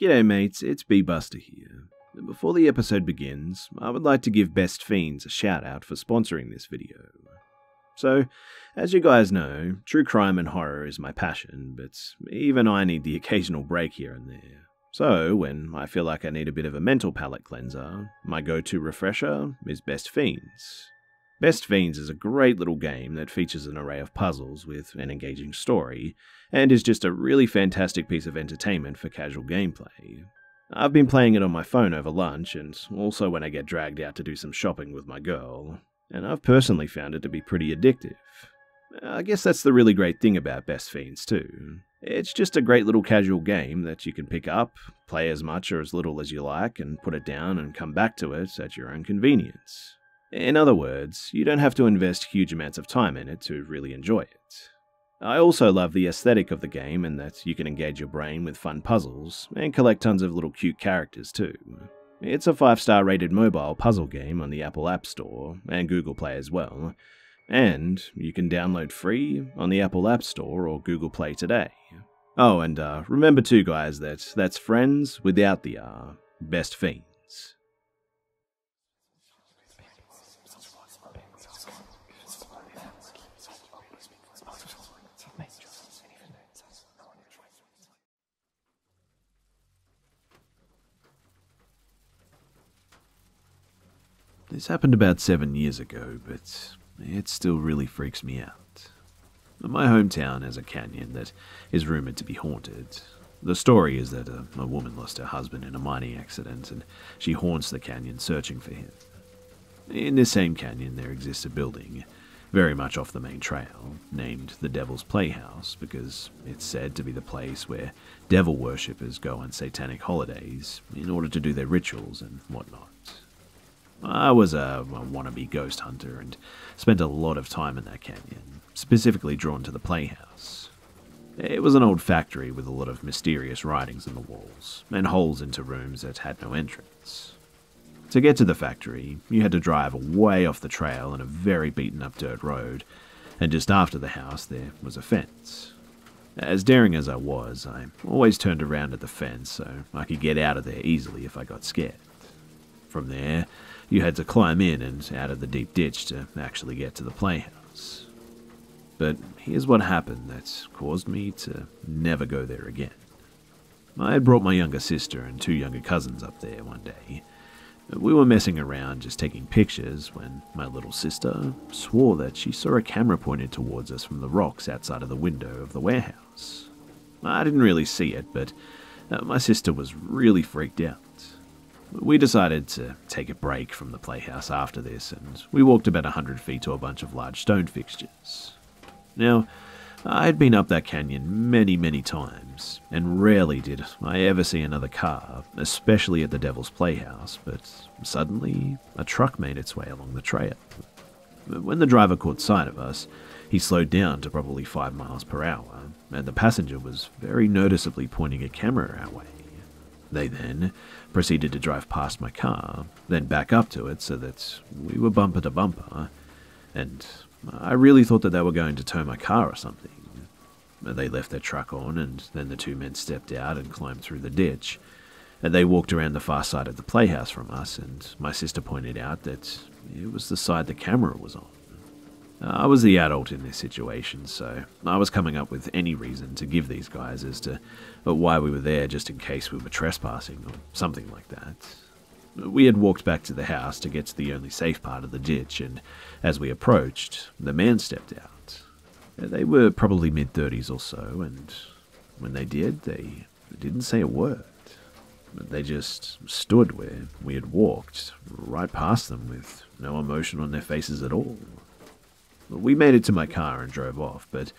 G'day mates, it's Be. Busta here. Before the episode begins, I would like to give Best Fiends a shout out for sponsoring this video. So, as you guys know, true crime and horror is my passion, but even I need the occasional break here and there. So, when I feel like I need a bit of a mental palate cleanser, my go to refresher is Best Fiends. Best Fiends is a great little game that features an array of puzzles with an engaging story, and is just a really fantastic piece of entertainment for casual gameplay. I've been playing it on my phone over lunch, and also when I get dragged out to do some shopping with my girl, and I've personally found it to be pretty addictive. I guess that's the really great thing about Best Fiends, too. It's just a great little casual game that you can pick up, play as much or as little as you like, and put it down and come back to it at your own convenience. In other words, you don't have to invest huge amounts of time in it to really enjoy it. I also love the aesthetic of the game and that you can engage your brain with fun puzzles and collect tons of little cute characters too. It's a 5 star rated mobile puzzle game on the Apple App Store and Google Play as well, and you can download free on the Apple App Store or Google Play today. Oh, and uh, remember too, guys, that that's friends without the R, best fiends. This happened about seven years ago, but it still really freaks me out. My hometown has a canyon that is rumored to be haunted. The story is that a, a, woman lost her husband in a mining accident and she haunts the canyon searching for him. In this same canyon, there exists a building, very much off the main trail, named the Devil's Playhouse because it's said to be the place where devil worshippers go on satanic holidays in order to do their rituals and whatnot. I was a, a wannabe ghost hunter and spent a lot of time in that canyon, specifically drawn to the playhouse. It was an old factory with a lot of mysterious writings on the walls, and holes into rooms that had no entrance. To get to the factory, you had to drive way off the trail on a very beaten up dirt road, and just after the house there was a fence. As daring as I was, I always turned around at the fence so I could get out of there easily if I got scared. From there, you had to climb in and out of the deep ditch to actually get to the playhouse. But here's what happened that caused me to never go there again. I had brought my younger sister and two younger cousins up there one day. We were messing around just taking pictures when my little sister swore that she saw a camera pointed towards us from the rocks outside of the window of the warehouse. I didn't really see it, but uh, my sister was really freaked out. We decided to take a break from the playhouse after this, and we walked about a hundred feet to a bunch of large stone fixtures. Now, I had been up that canyon many, many times, and rarely did I ever see another car, especially at the Devil's Playhouse, but suddenly a truck made its way along the trail. When the driver caught sight of us, he slowed down to probably 5 miles per hour, and the passenger was very noticeably pointing a camera our way. They then proceeded to drive past my car, then back up to it so that we were bumper to bumper, and I really thought that they were going to tow my car or something. They left their truck on, and then the two men stepped out and climbed through the ditch. And they walked around the far side of the playhouse from us, and my sister pointed out that it was the side the camera was on. Uh, I was the adult in this situation, so I was coming up with any reason to give these guys as to uh, why we were there just in case we were trespassing or something like that. We had walked back to the house to get to the only safe part of the ditch, and as we approached, the man stepped out. Uh, they were probably mid 30s or so, and when they did, they didn't say a word. They just stood where we had walked, right past them, with no emotion on their faces at all. We made it to my car and drove off, but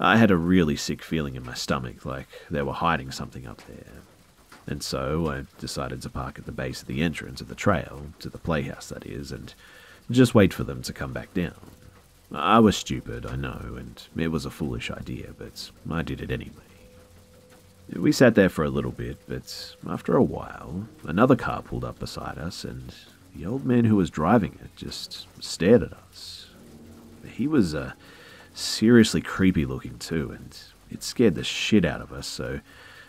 I had a really sick feeling in my stomach, like they were hiding something up there. And so I decided to park at the base of the entrance of the trail, to the playhouse that is, and just wait for them to come back down. I was stupid, I know, and it was a foolish idea, but I did it anyway. We sat there for a little bit, but after a while, another car pulled up beside us, and the old man who was driving it just stared at us he was uh, seriously creepy looking too, and it scared the shit out of us, so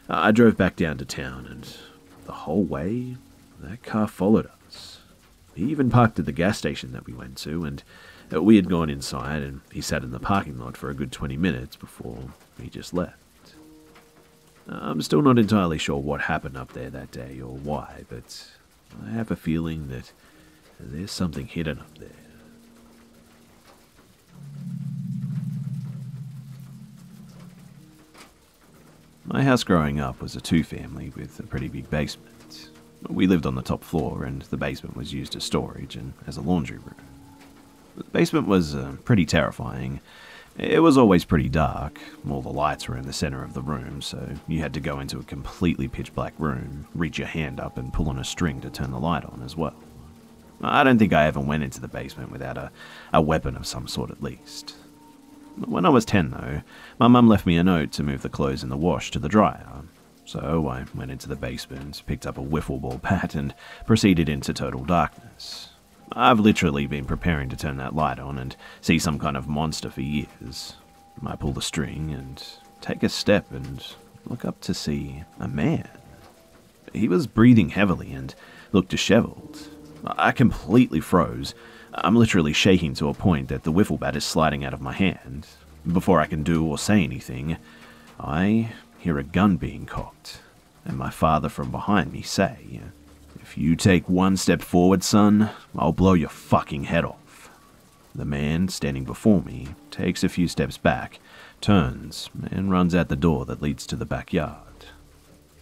I drove back down to town, and the whole way, that car followed us. He even parked at the gas station that we went to, and uh, we had gone inside, and he sat in the parking lot for a good 20 minutes before he just left. I'm still not entirely sure what happened up there that day or why, but I have a feeling that there's something hidden up there. My house growing up was a two family with a pretty big basement. We lived on the top floor, and the basement was used as storage and as a laundry room. The basement was uh, pretty terrifying. It was always pretty dark. All the lights were in the center of the room, so you had to go into a completely pitch black room, reach your hand up, and pull on a string to turn the light on as well. I don't think I ever went into the basement without a, a weapon of some sort at least. When I was 10, though, my mum left me a note to move the clothes in the wash to the dryer. So I went into the basement, picked up a wiffle ball bat, and proceeded into total darkness. I've literally been preparing to turn that light on and see some kind of monster for years. I pull the string and take a step and look up to see a man. He was breathing heavily and looked disheveled. I completely froze. I'm literally shaking to a point that the wiffle bat is sliding out of my hand. Before I can do or say anything, I hear a gun being cocked, and my father from behind me say, If you take one step forward, son, I'll blow your fucking head off. The man standing before me takes a few steps back, turns, and runs out the door that leads to the backyard.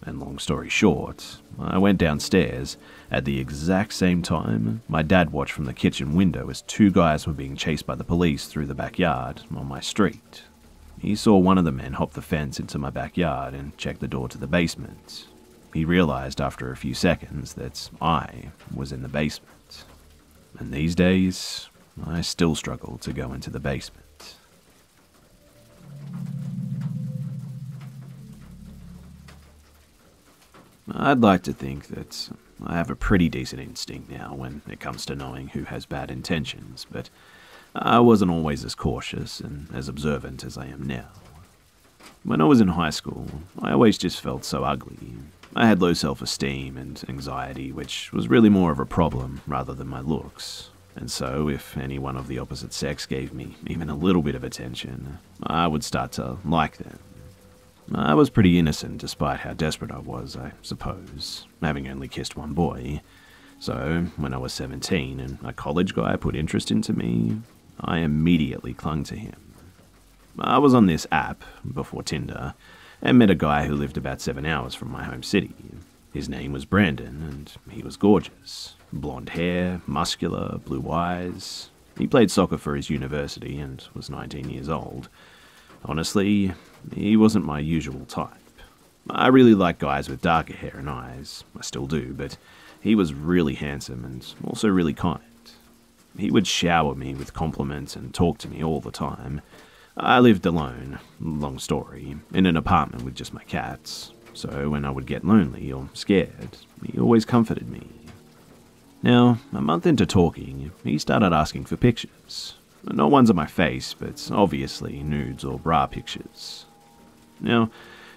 And long story short, I went downstairs. At the exact same time, my dad watched from the kitchen window as two guys were being chased by the police through the backyard on my street. He saw one of the men hop the fence into my backyard and check the door to the basement. He realized after a few seconds that I was in the basement. And these days, I still struggle to go into the basement. I'd like to think that I have a pretty decent instinct now when it comes to knowing who has bad intentions, but I wasn't always as cautious and as observant as I am now. When I was in high school, I always just felt so ugly. I had low self esteem and anxiety, which was really more of a problem rather than my looks. And so, if anyone of the opposite sex gave me even a little bit of attention, I would start to like them I was pretty innocent despite how desperate I was, I suppose, having only kissed one boy. So, when I was 17 and a college guy put interest into me, I immediately clung to him. I was on this app, before Tinder, and met a guy who lived about seven hours from my home city. His name was Brandon, and he was gorgeous. Blonde hair, muscular, blue eyes. He played soccer for his university and was 19 years old. Honestly, he wasn't my usual type. I really like guys with darker hair and eyes, I still do, but he was really handsome and also really kind. He would shower me with compliments and talk to me all the time. I lived alone, long story, in an apartment with just my cats, so when I would get lonely or scared, he always comforted me. Now, a month into talking, he started asking for pictures. Not ones of my face, but obviously nudes or bra pictures. Now,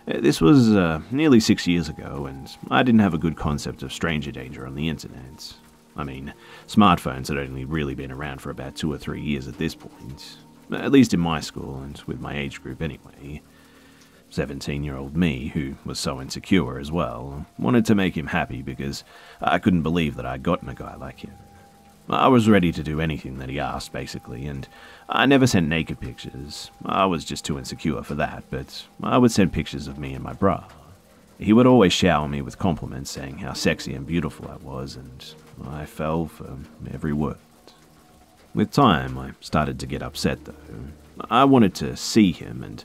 this was uh, nearly six years ago, and I didn't have a good concept of stranger danger on the internet. I mean, smartphones had only really been around for about two or three years at this point, at least in my school and with my age group anyway. 17 year old me, who was so insecure as well, wanted to make him happy because I couldn't believe that I'd gotten a guy like him. I was ready to do anything that he asked, basically, and I never sent naked pictures. I was just too insecure for that, but I would send pictures of me and my bra. He would always shower me with compliments saying how sexy and beautiful I was, and I fell for every word. With time, I started to get upset though. I wanted to see him, and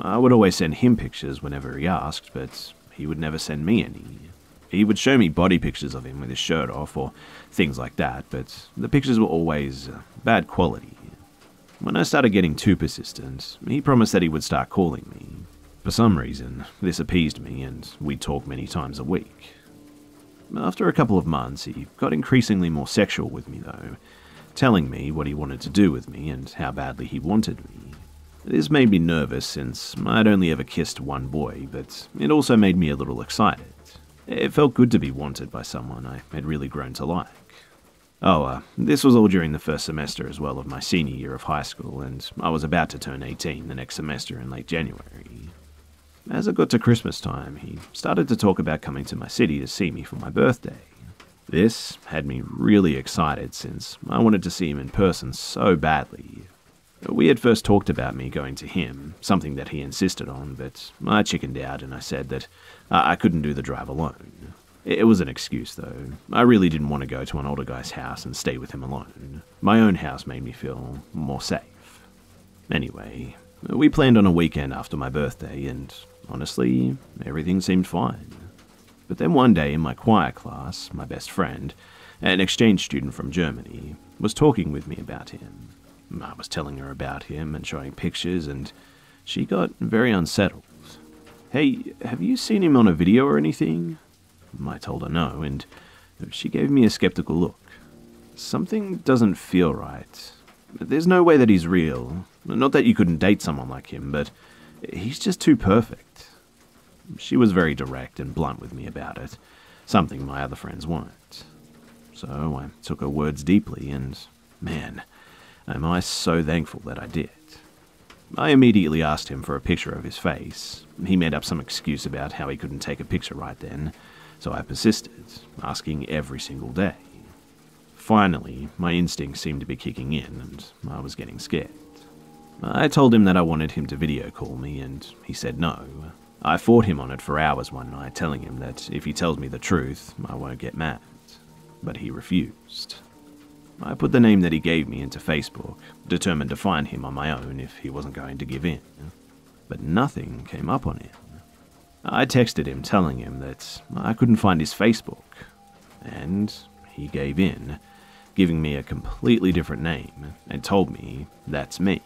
I would always send him pictures whenever he asked, but he would never send me any. He would show me body pictures of him with his shirt off or things like that, but the pictures were always uh, bad quality. When I started getting too persistent, he promised that he would start calling me. For some reason, this appeased me, and we'd talk many times a week. After a couple of months, he got increasingly more sexual with me, though, telling me what he wanted to do with me and how badly he wanted me. This made me nervous since I'd only ever kissed one boy, but it also made me a little excited. It felt good to be wanted by someone I had really grown to like. Oh, uh, this was all during the first semester as well of my senior year of high school, and I was about to turn 18 the next semester in late January. As it got to Christmas time, he started to talk about coming to my city to see me for my birthday. This had me really excited since I wanted to see him in person so badly. We had first talked about me going to him, something that he insisted on, but I chickened out and I said that I couldn't do the drive alone. It was an excuse, though. I really didn't want to go to an older guy's house and stay with him alone. My own house made me feel more safe. Anyway, we planned on a weekend after my birthday, and honestly, everything seemed fine. But then one day in my choir class, my best friend, an exchange student from Germany, was talking with me about him. I was telling her about him and showing pictures, and she got very unsettled. Hey, have you seen him on a video or anything? I told her no, and she gave me a skeptical look. Something doesn't feel right. There's no way that he's real. Not that you couldn't date someone like him, but he's just too perfect. She was very direct and blunt with me about it, something my other friends weren't. So I took her words deeply, and man, am I so thankful that I did. I immediately asked him for a picture of his face. He made up some excuse about how he couldn't take a picture right then, so I persisted, asking every single day. Finally, my instincts seemed to be kicking in, and I was getting scared. I told him that I wanted him to video call me, and he said no. I fought him on it for hours one night, telling him that if he tells me the truth, I won't get mad. But he refused. I put the name that he gave me into Facebook, determined to find him on my own if he wasn't going to give in. But nothing came up on him. I texted him telling him that I couldn't find his Facebook, and he gave in, giving me a completely different name and told me that's me.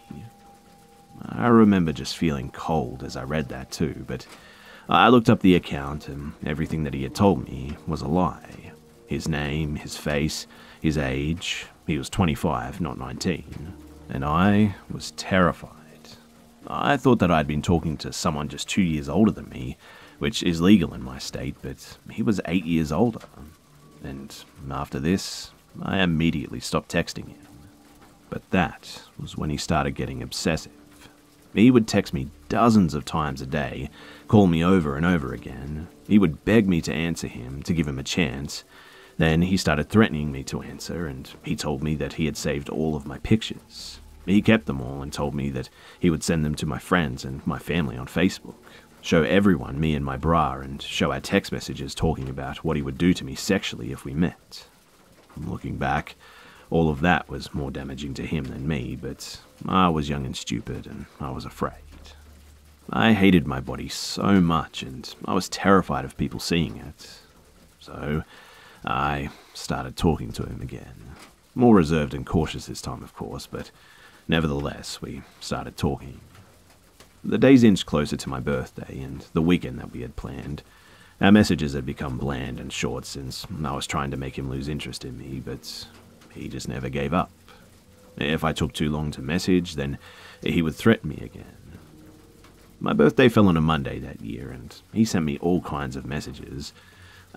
I remember just feeling cold as I read that too, but I looked up the account and everything that he had told me was a lie. His name, his face, his age, he was 25, not 19, and I was terrified. I thought that I'd been talking to someone just two years older than me, which is legal in my state, but he was eight years older. And after this, I immediately stopped texting him. But that was when he started getting obsessive. He would text me dozens of times a day, call me over and over again. He would beg me to answer him, to give him a chance. Then he started threatening me to answer, and he told me that he had saved all of my pictures. He kept them all and told me that he would send them to my friends and my family on Facebook, show everyone me and my bra, and show our text messages talking about what he would do to me sexually if we met. Looking back, all of that was more damaging to him than me, but I was young and stupid, and I was afraid. I hated my body so much, and I was terrified of people seeing it. So I started talking to him again. More reserved and cautious this time, of course, but Nevertheless, we started talking. The days inched closer to my birthday and the weekend that we had planned. Our messages had become bland and short since I was trying to make him lose interest in me, but he just never gave up. If I took too long to message, then he would threaten me again. My birthday fell on a Monday that year, and he sent me all kinds of messages.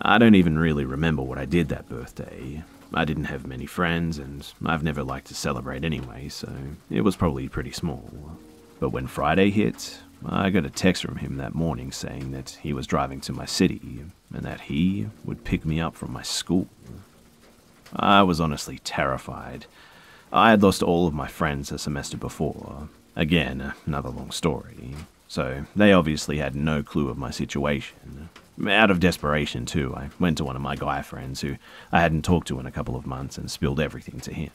I don't even really remember what I did that birthday. I didn't have many friends, and I've never liked to celebrate anyway, so it was probably pretty small. But when Friday hit, I got a text from him that morning saying that he was driving to my city and that he would pick me up from my school. I was honestly terrified. I had lost all of my friends a semester before. Again, another long story. So they obviously had no clue of my situation. Out of desperation, too, I went to one of my guy friends who I hadn't talked to in a couple of months and spilled everything to him.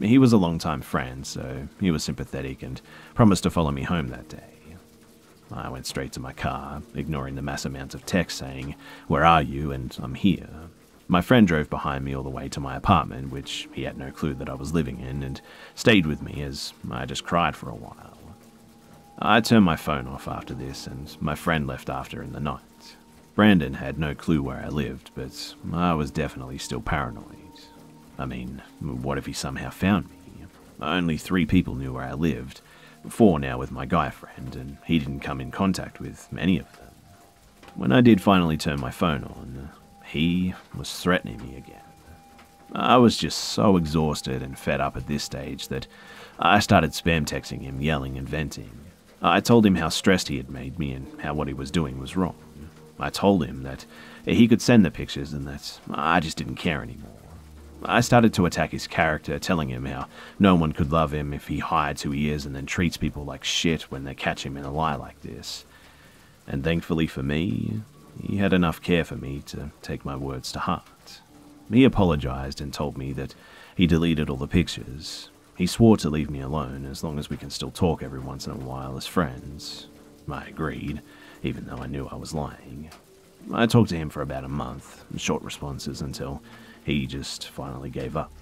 He was a long-time friend, so he was sympathetic and promised to follow me home that day. I went straight to my car, ignoring the mass amount of text saying, Where are you? and I'm here. My friend drove behind me all the way to my apartment, which he had no clue that I was living in, and stayed with me as I just cried for a while. I turned my phone off after this, and my friend left after in the night. Brandon had no clue where I lived, but I was definitely still paranoid. I mean, what if he somehow found me? Only three people knew where I lived four now with my guy friend, and he didn't come in contact with any of them. When I did finally turn my phone on, he was threatening me again. I was just so exhausted and fed up at this stage that I started spam texting him, yelling and venting. I told him how stressed he had made me and how what he was doing was wrong. I told him that he could send the pictures and that I just didn't care anymore. I started to attack his character, telling him how no one could love him if he hides who he is and then treats people like shit when they catch him in a lie like this. And thankfully for me, he had enough care for me to take my words to heart. He apologized and told me that he deleted all the pictures. He swore to leave me alone as long as we can still talk every once in a while as friends. I agreed, even though I knew I was lying. I talked to him for about a month, short responses until he just finally gave up.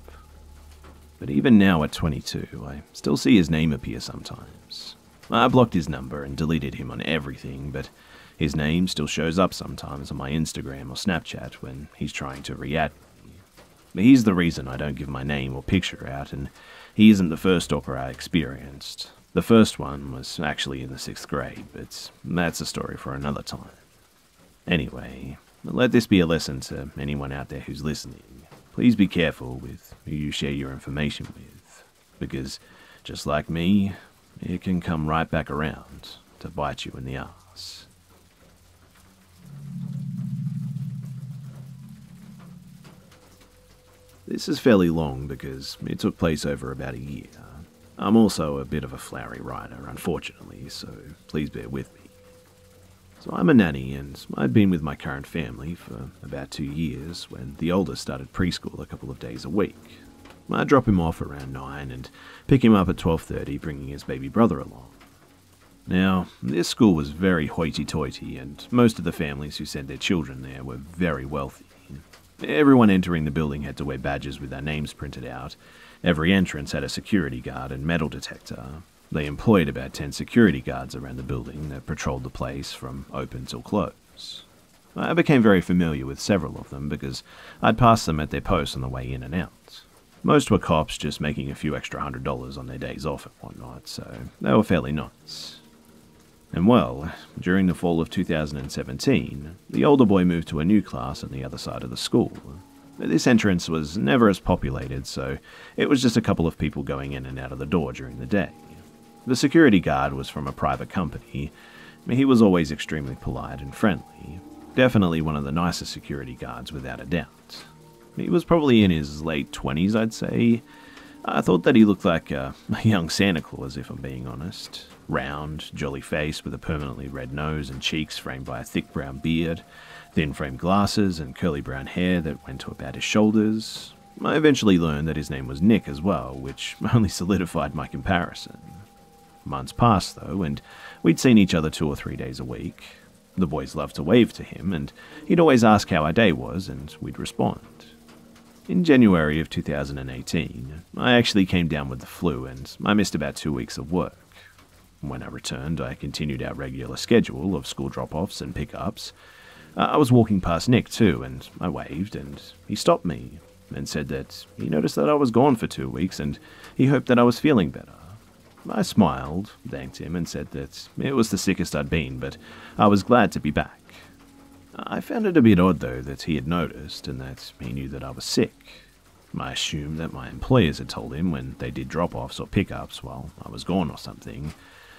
But even now at 22, I still see his name appear sometimes. I blocked his number and deleted him on everything, but his name still shows up sometimes on my Instagram or Snapchat when he's trying to re add me. He's the reason I don't give my name or picture out, and he isn't the first stalker I experienced. The first one was actually in the sixth grade, but that's a story for another time. Anyway, let this be a lesson to anyone out there who's listening. Please be careful with who you share your information with, because just like me, it can come right back around to bite you in the ass. This is fairly long because it took place over about a year. I'm also a bit of a flowery writer, unfortunately, so please bear with me. So I'm a nanny, and I'd been with my current family for about two years when the oldest started preschool a couple of days a week. I'd drop him off around 9 and pick him up at 12.30, bringing his baby brother along. Now, this school was very hoity-toity, and most of the families who sent their children there were very wealthy. Everyone entering the building had to wear badges with their names printed out. Every entrance had a security guard and metal detector, they employed about 10 security guards around the building that patrolled the place from open till close. I became very familiar with several of them because I'd passed them at their posts on the way in and out. Most were cops just making a few extra hundred dollars on their days off and whatnot, so they were fairly nice. And well, during the fall of 2017, the older boy moved to a new class on the other side of the school. This entrance was never as populated, so it was just a couple of people going in and out of the door during the day. The security guard was from a private company. He was always extremely polite and friendly. Definitely one of the nicest security guards, without a doubt. He was probably in his late 20s, I'd say. I thought that he looked like a, a young Santa Claus, if I'm being honest. Round, jolly face with a permanently red nose and cheeks framed by a thick brown beard, thin framed glasses, and curly brown hair that went to about his shoulders. I eventually learned that his name was Nick as well, which only solidified my comparison. Months passed, though, and we'd seen each other two or three days a week. The boys loved to wave to him, and he'd always ask how our day was, and we'd respond. In January of 2018, I actually came down with the flu, and I missed about two weeks of work. When I returned, I continued our regular schedule of school drop offs and pickups. I was walking past Nick, too, and I waved, and he stopped me and said that he noticed that I was gone for two weeks and he hoped that I was feeling better. I smiled, thanked him, and said that it was the sickest I'd been, but I was glad to be back. I found it a bit odd, though, that he had noticed and that he knew that I was sick. I assumed that my employers had told him when they did drop offs or pickups while I was gone or something,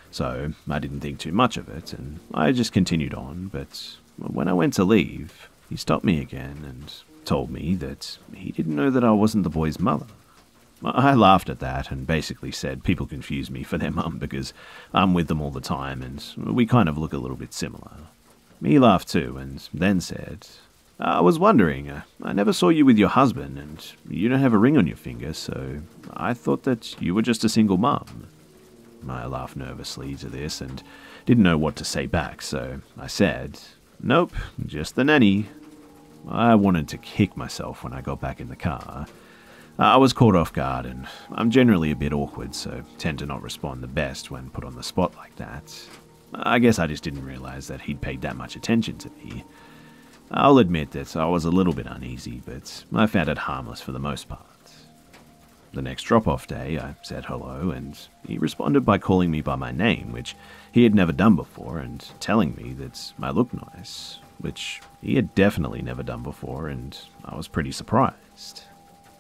so I didn't think too much of it, and I just continued on. But when I went to leave, he stopped me again and told me that he didn't know that I wasn't the boy's mother. I laughed at that and basically said people confuse me for their mum because I'm with them all the time and we kind of look a little bit similar. He laughed too and then said, I was wondering, uh, I never saw you with your husband and you don't have a ring on your finger, so I thought that you were just a single mum. I laughed nervously to this and didn't know what to say back, so I said, Nope, just the nanny. I wanted to kick myself when I got back in the car. I was caught off guard, and I'm generally a bit awkward, so tend to not respond the best when put on the spot like that. I guess I just didn't realize that he'd paid that much attention to me. I'll admit that I was a little bit uneasy, but I found it harmless for the most part. The next drop off day, I said hello, and he responded by calling me by my name, which he had never done before, and telling me that I looked nice, which he had definitely never done before, and I was pretty surprised.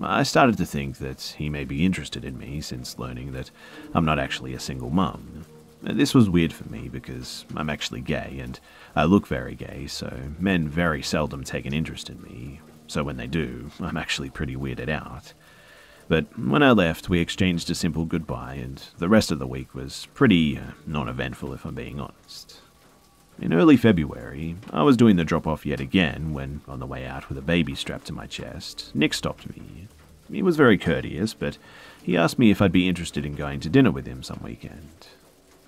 I started to think that he may be interested in me since learning that I'm not actually a single mum. This was weird for me because I'm actually gay and I look very gay, so men very seldom take an interest in me. So when they do, I'm actually pretty weirded out. But when I left, we exchanged a simple goodbye, and the rest of the week was pretty uh, non eventful, if I'm being honest. In early February, I was doing the drop off yet again when, on the way out with a baby strapped to my chest, Nick stopped me. He was very courteous, but he asked me if I'd be interested in going to dinner with him some weekend.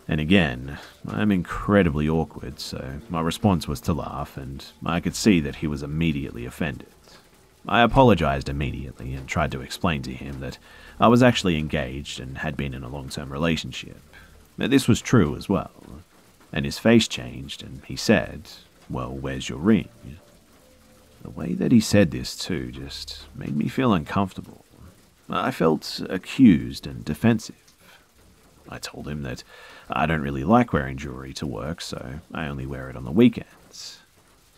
And again, I'm incredibly awkward, so my response was to laugh, and I could see that he was immediately offended. I apologized immediately and tried to explain to him that I was actually engaged and had been in a long term relationship. This was true as well and his face changed, and he said, Well, where's your ring? The way that he said this, too, just made me feel uncomfortable. I felt accused and defensive. I told him that I don't really like wearing jewelry to work, so I only wear it on the weekends.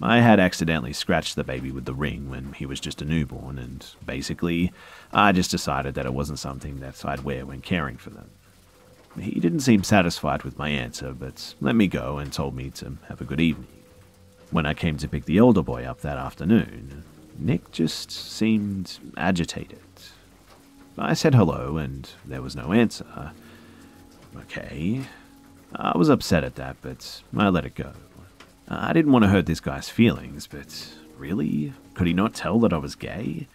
I had accidentally scratched the baby with the ring when he was just a newborn, and basically, I just decided that it wasn't something that I'd wear when caring for them. He didn't seem satisfied with my answer, but let me go and told me to have a good evening. When I came to pick the older boy up that afternoon, Nick just seemed agitated. I said hello, and there was no answer. Okay. I was upset at that, but I let it go. Uh, I didn't want to hurt this guy's feelings, but really? Could he not tell that I was gay?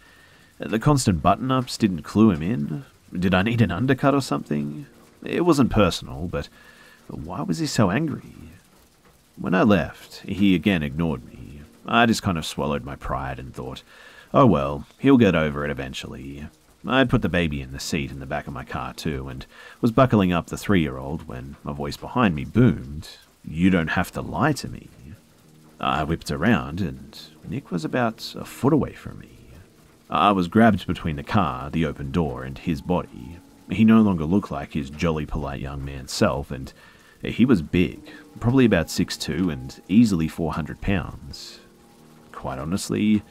Uh, the constant button ups didn't clue him in? Did I need an undercut or something? It wasn't personal, but why was he so angry? When I left, he again ignored me. I just kind of swallowed my pride and thought, oh well, he'll get over it eventually. I'd put the baby in the seat in the back of my car too, and was buckling up the three year old when a voice behind me boomed, You don't have to lie to me. I whipped around, and Nick was about a foot away from me. I was grabbed between the car, the open door, and his body. He no longer looked like his jolly polite young man self, and he was big, probably about six two and easily 400 pounds. Quite honestly,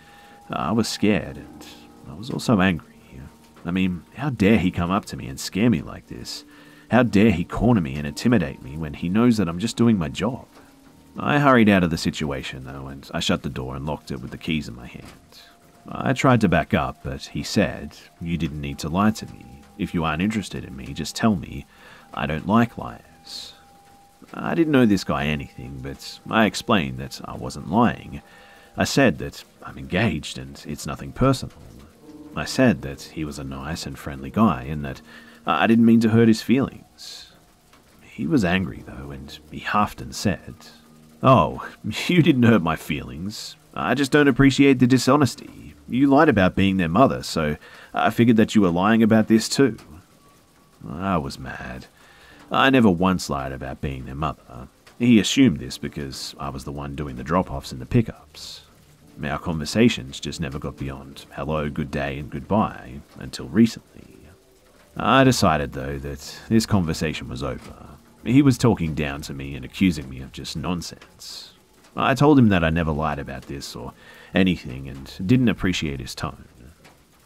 I was scared and I was also angry. I mean, how dare he come up to me and scare me like this? How dare he corner me and intimidate me when he knows that I'm just doing my job? I hurried out of the situation, though, and I shut the door and locked it with the keys in my hand. I tried to back up, but he said, You didn't need to lie to me. If you aren't interested in me, just tell me. I don't like liars. I didn't know this guy anything, but I explained that I wasn't lying. I said that I'm engaged and it's nothing personal. I said that he was a nice and friendly guy and that Uh, I didn't mean to hurt his feelings. He was angry, though, and he huffed and said, Oh, you didn't hurt my feelings. I just don't appreciate the dishonesty. You lied about being their mother, so I figured that you were lying about this too. I was mad. I never once lied about being their mother. He assumed this because I was the one doing the drop offs and the pickups. Our conversations just never got beyond hello, good day, and goodbye until recently. I decided, though, that this conversation was over. He was talking down to me and accusing me of just nonsense. I told him that I never lied about this or anything and didn't appreciate his tone.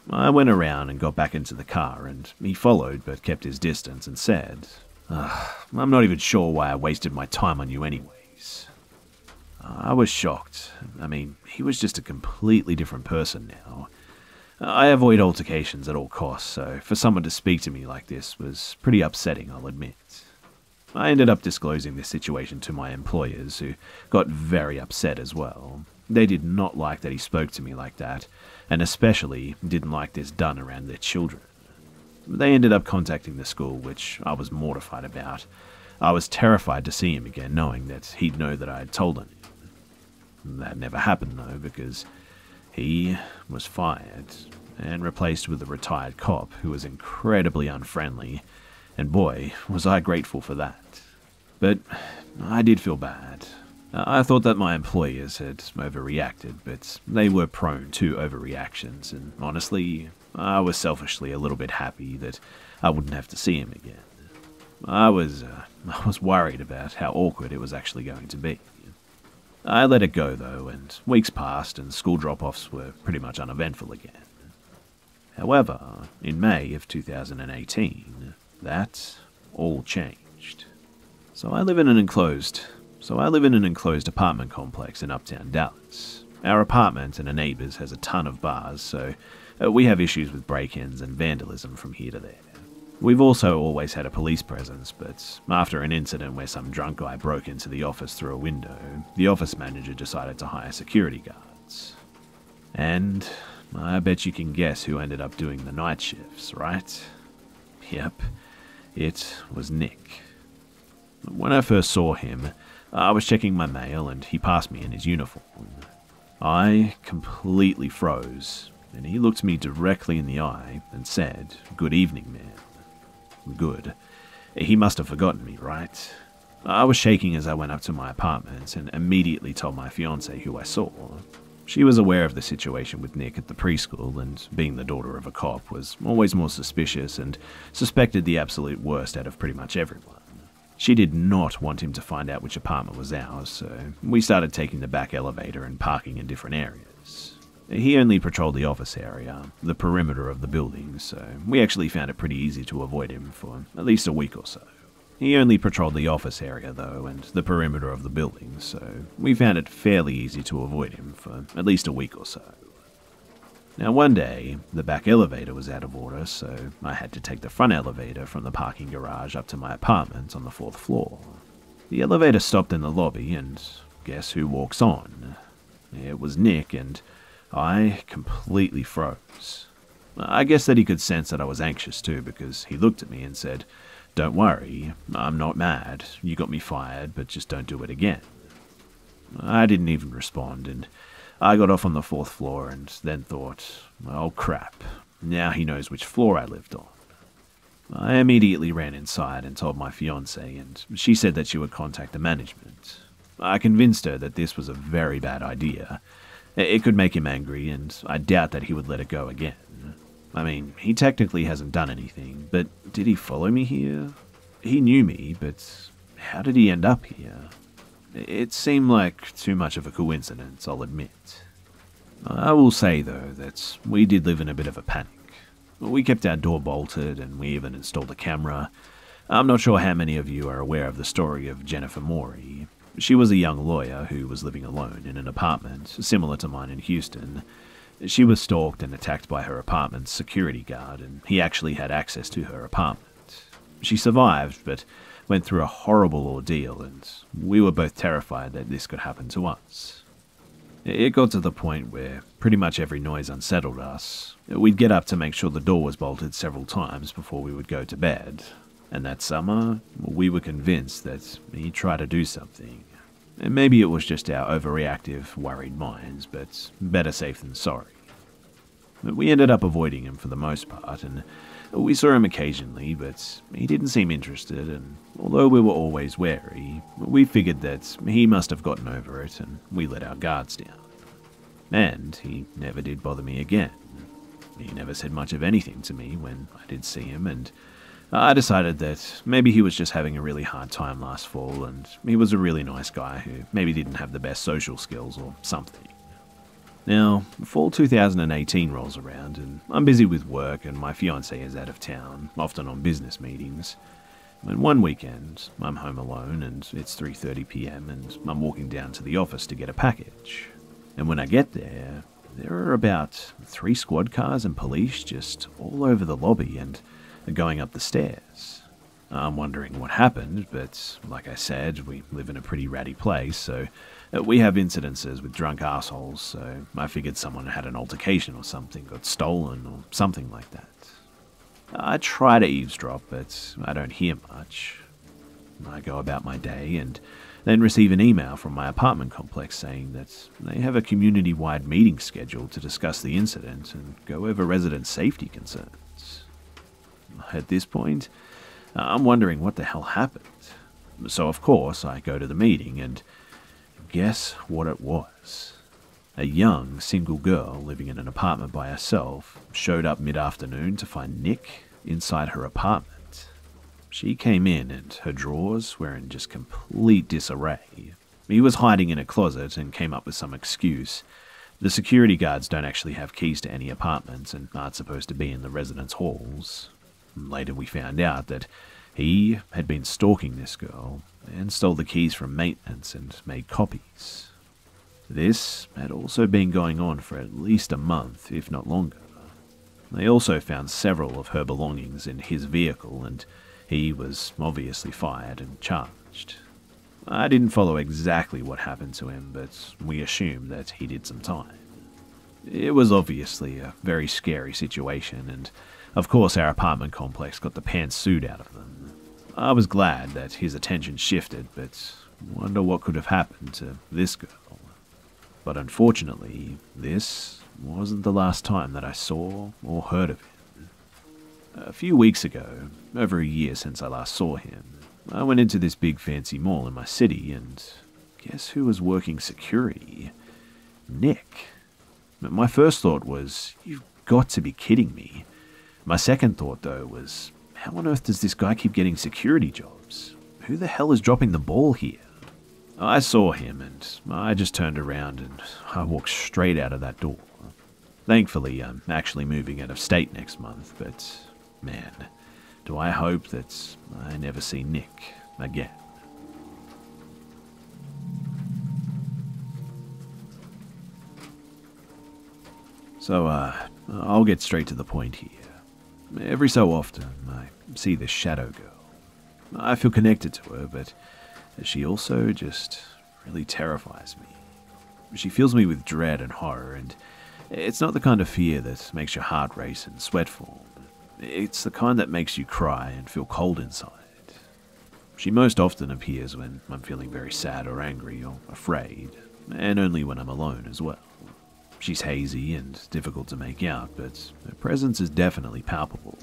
I went around and got back into the car, and he followed but kept his distance and said, I'm not even sure why I wasted my time on you, anyways. I was shocked. I mean, he was just a completely different person now. I avoid altercations at all costs, so for someone to speak to me like this was pretty upsetting, I'll admit. I ended up disclosing this situation to my employers, who got very upset as well. They did not like that he spoke to me like that, and especially didn't like this done around their children. They ended up contacting the school, which I was mortified about. I was terrified to see him again, knowing that he'd know that I had told on him. That never happened, though, because he was fired and replaced with a retired cop who was incredibly unfriendly, and boy, was I grateful for that. But I did feel bad. I thought that my employers had overreacted, but they were prone to overreactions, and honestly, I was selfishly a little bit happy that I wouldn't have to see him again. I was, uh, I was worried about how awkward it was actually going to be. I let it go though, and weeks passed, and school drop offs were pretty much uneventful again. However, in May of 2018, that all changed. So I live in an enclosed so I live in an enclosed apartment complex in uptown Dallas. Our apartment and a neighbour's has a ton of bars, so uh, we have issues with break-ins and vandalism from here to there. We've also always had a police presence, but after an incident where some drunk guy broke into the office through a window, the office manager decided to hire security guards. And I bet you can guess who ended up doing the night shifts, right? Yep, it was Nick. When I first saw him, I was checking my mail and he passed me in his uniform. I completely froze, and he looked me directly in the eye and said, Good evening, man. Good. He must have forgotten me, right? I was shaking as I went up to my apartment and immediately told my fiancée who I saw. She was aware of the situation with Nick at the preschool, and being the daughter of a cop, was always more suspicious and suspected the absolute worst out of pretty much everyone. She did not want him to find out which apartment was ours, so we started taking the back elevator and parking in different areas. He only patrolled the office area, the perimeter of the building, so we actually found it pretty easy to avoid him for at least a week or so. He only patrolled the office area, though, and the perimeter of the building, so we found it fairly easy to avoid him for at least a week or so. Now, one day, the back elevator was out of order, so I had to take the front elevator from the parking garage up to my apartment on the fourth floor. The elevator stopped in the lobby, and guess who walks on? It was Nick, and I completely froze. I guess that he could sense that I was anxious too, because he looked at me and said, Don't worry, I'm not mad. You got me fired, but just don't do it again. I didn't even respond, and I got off on the fourth floor and then thought, oh crap, now he knows which floor I lived on. I immediately ran inside and told my fiancée, and she said that she would contact the management. I convinced her that this was a very bad idea. It could make him angry, and I doubt that he would let it go again. I mean, he technically hasn't done anything, but did he follow me here? He knew me, but how did he end up here? It seemed like too much of a coincidence, I'll admit. I will say, though, that we did live in a bit of a panic. We kept our door bolted and we even installed a camera. I'm not sure how many of you are aware of the story of Jennifer Morey. She was a young lawyer who was living alone in an apartment similar to mine in Houston. She was stalked and attacked by her apartment's security guard, and he actually had access to her apartment. She survived, but went through a horrible ordeal, and we were both terrified that this could happen to us. It got to the point where pretty much every noise unsettled us. We'd get up to make sure the door was bolted several times before we would go to bed. And that summer, we were convinced that he'd try to do something. And maybe it was just our overreactive, worried minds, but better safe than sorry. But we ended up avoiding him for the most part, and we saw him occasionally, but he didn't seem interested, and although we were always wary, we figured that he must have gotten over it, and we let our guards down. And he never did bother me again. He never said much of anything to me when I did see him, and Uh, I decided that maybe he was just having a really hard time last fall, and he was a really nice guy who maybe didn't have the best social skills or something. Now, fall 2018 rolls around, and I'm busy with work, and my fiance is out of town, often on business meetings. And one weekend, I'm home alone, and it's 3:30 p.m., and I'm walking down to the office to get a package. And when I get there, there are about three squad cars and police just all over the lobby and going up the stairs. I'm wondering what happened, but like I said, we live in a pretty ratty place, so uh, we have incidences with drunk assholes, so I figured someone had an altercation or something, got stolen or something like that. I try to eavesdrop, but I don't hear much. I go about my day and then receive an email from my apartment complex saying that they have a community wide meeting scheduled to discuss the incident and go over resident safety concerns. At this point, uh, I'm wondering what the hell happened. So, of course, I go to the meeting and guess what it was? A young, single girl living in an apartment by herself showed up mid afternoon to find Nick inside her apartment. She came in and her drawers were in just complete disarray. He was hiding in a closet and came up with some excuse. The security guards don't actually have keys to any apartments and aren't supposed to be in the residence halls. Later, we found out that he had been stalking this girl and stole the keys from maintenance and made copies. This had also been going on for at least a month, if not longer. They also found several of her belongings in his vehicle, and he was obviously fired and charged. I didn't follow exactly what happened to him, but we assumed that he did some time. It was obviously a very scary situation, and of course, our apartment complex got the pants suit out of them. I was glad that his attention shifted, but wonder what could have happened to this girl. But unfortunately, this wasn't the last time that I saw or heard of him. A few weeks ago, over a year since I last saw him, I went into this big fancy mall in my city and guess who was working security? Nick. My first thought was, you've got to be kidding me. My second thought, though, was, how on earth does this guy keep getting security jobs? Who the hell is dropping the ball here? I saw him and I just turned around and I walked straight out of that door. Thankfully, I'm actually moving out of state next month, but man, do I hope that I never see Nick again. So, uh, I'll get straight to the point here. Every so often, I see this shadow girl. I feel connected to her, but she also just really terrifies me. She fills me with dread and horror, and it's not the kind of fear that makes your heart race and sweat form. It's the kind that makes you cry and feel cold inside. She most often appears when I'm feeling very sad or angry or afraid, and only when I'm alone as well. She's hazy and difficult to make out, but her presence is definitely palpable.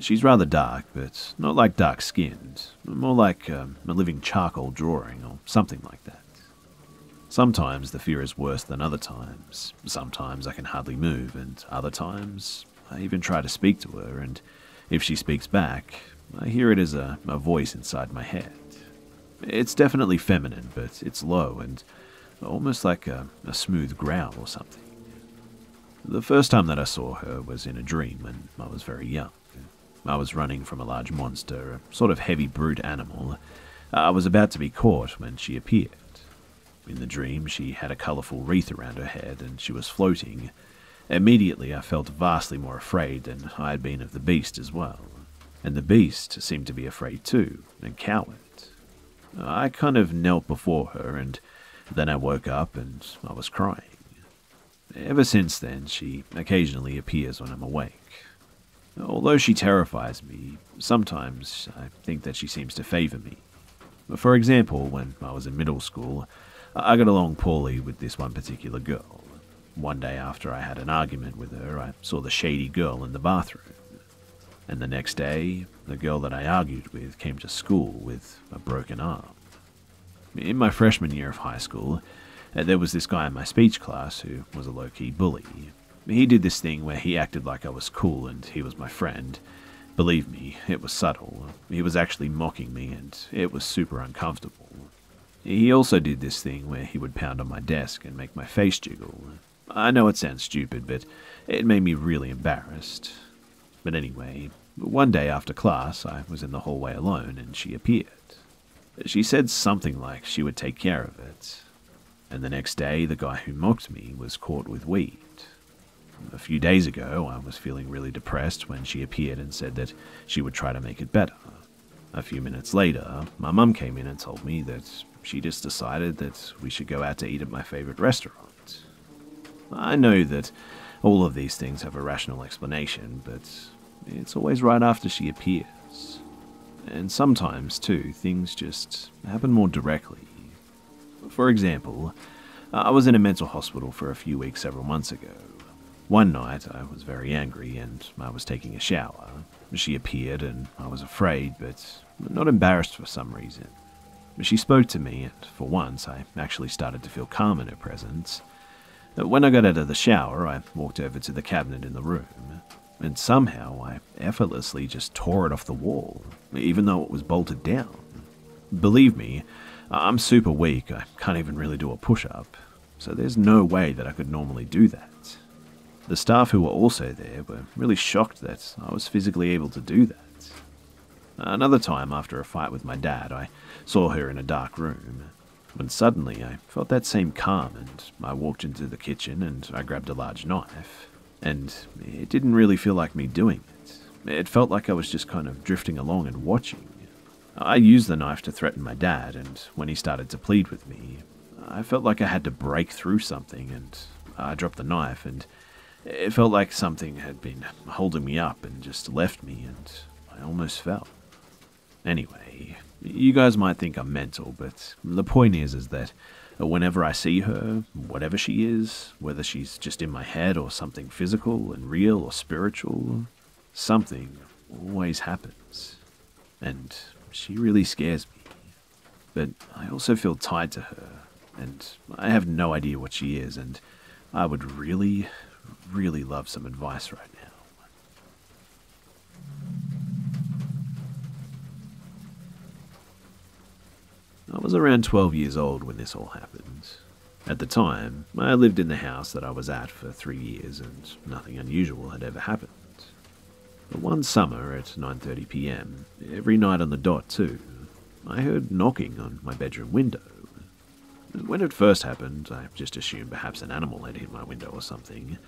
She's rather dark, but not like dark skinned, more like um, a living charcoal drawing or something like that. Sometimes the fear is worse than other times. Sometimes I can hardly move, and other times I even try to speak to her, and if she speaks back, I hear it as a, a voice inside my head. It's definitely feminine, but it's low and almost like a, a smooth growl or something. The first time that I saw her was in a dream when I was very young. I was running from a large monster, a sort of heavy brute animal. I was about to be caught when she appeared. In the dream, she had a colourful wreath around her head and she was floating. Immediately, I felt vastly more afraid than I had been of the beast as well. And the beast seemed to be afraid too, and cowered. I kind of knelt before her, and then I woke up and I was crying. Ever since then, she occasionally appears when I'm awake. Although she terrifies me, sometimes I think that she seems to favor me. For example, when I was in middle school, I got along poorly with this one particular girl. One day after I had an argument with her, I saw the shady girl in the bathroom. And the next day, the girl that I argued with came to school with a broken arm. In my freshman year of high school, uh, there was this guy in my speech class who was a low key bully. He did this thing where he acted like I was cool and he was my friend. Believe me, it was subtle. He was actually mocking me and it was super uncomfortable. He also did this thing where he would pound on my desk and make my face jiggle. I know it sounds stupid, but it made me really embarrassed. But anyway, one day after class, I was in the hallway alone and she appeared. She said something like she would take care of it. And the next day, the guy who mocked me was caught with weed. A few days ago, I was feeling really depressed when she appeared and said that she would try to make it better. A few minutes later, my mum came in and told me that she just decided that we should go out to eat at my favorite restaurant. I know that all of these things have a rational explanation, but it's always right after she appears. And sometimes, too, things just happen more directly. For example, I was in a mental hospital for a few weeks several months ago. One night I was very angry and I was taking a shower. She appeared and I was afraid, but not embarrassed for some reason. She spoke to me, and for once I actually started to feel calm in her presence. When I got out of the shower, I walked over to the cabinet in the room, and somehow I effortlessly just tore it off the wall, even though it was bolted down. Believe me, I'm super weak, I can't even really do a push up, so there's no way that I could normally do that. The staff who were also there were really shocked that I was physically able to do that. Another time, after a fight with my dad, I saw her in a dark room, when suddenly I felt that same calm and I walked into the kitchen and I grabbed a large knife. And it didn't really feel like me doing it. It felt like I was just kind of drifting along and watching. I used the knife to threaten my dad, and when he started to plead with me, I felt like I had to break through something, and I dropped the knife, and it felt like something had been holding me up and just left me, and I almost fell. Anyway, you guys might think I'm mental, but the point is, is that whenever I see her, whatever she is, whether she's just in my head or something physical and real or spiritual, something always happens. And she really scares me. But I also feel tied to her, and I have no idea what she is, and I would really, really love some advice right now. I was around 12 years old when this all happened. At the time, I lived in the house that I was at for three years and nothing unusual had ever happened. But one summer at 9:30 p.m., every night on the dot too, I heard knocking on my bedroom window. When it first happened, I just assumed perhaps an animal had hit my window or something.